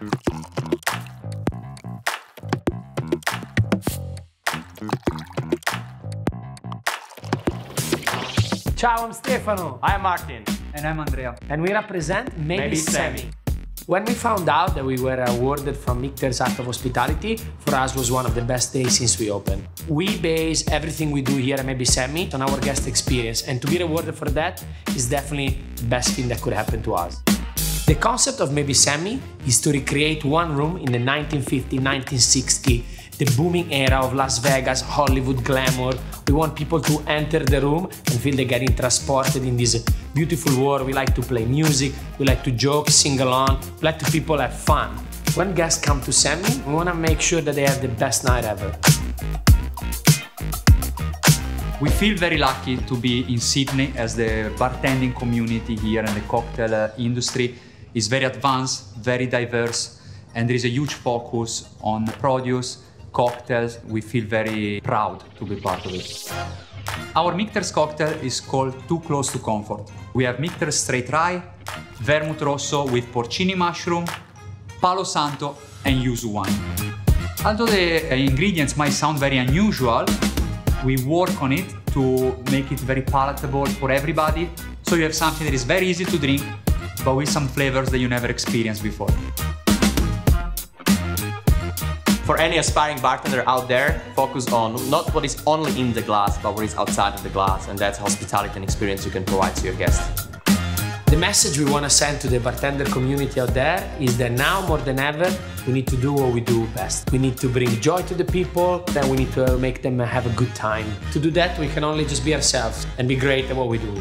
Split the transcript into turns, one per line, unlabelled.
Ciao, I'm Stefano.
I'm Martin.
And I'm Andrea.
And we represent Maybe,
Maybe
Sammy.
Sammy.
When we found out that we were awarded from Michter's Art of Hospitality, for us was one of the best days since we opened. We base everything we do here at Maybe Sammy on our guest experience, and to be rewarded for that is definitely the best thing that could happen to us. The concept of Maybe Sammy is to recreate one room in the 1950-1960 the booming era of Las Vegas, Hollywood glamour. We want people to enter the room and feel they're getting transported in this beautiful world. We like to play music, we like to joke, sing along, we like to people have fun. When guests come to Sammy, we want to make sure that they have the best night ever.
We feel very lucky to be in Sydney as the bartending community here and the cocktail uh, industry is very advanced, very diverse, and there is a huge focus on produce, cocktails. We feel very proud to be part of it. Our Michter's cocktail is called Too Close to Comfort. We have Michter's Straight Rye, Vermouth Rosso with porcini mushroom, Palo Santo, and Yuzu wine. Although the ingredients might sound very unusual, we work on it to make it very palatable for everybody. So you have something that is very easy to drink, but with some flavors that you never experienced before.
For any aspiring bartender out there, focus on not what is only in the glass, but what is outside of the glass, and that's hospitality and experience you can provide to your guests.
The message we want to send to the bartender community out there is that now more than ever, we need to do what we do best. We need to bring joy to the people, then we need to make them have a good time. To do that, we can only just be ourselves and be great at what we do.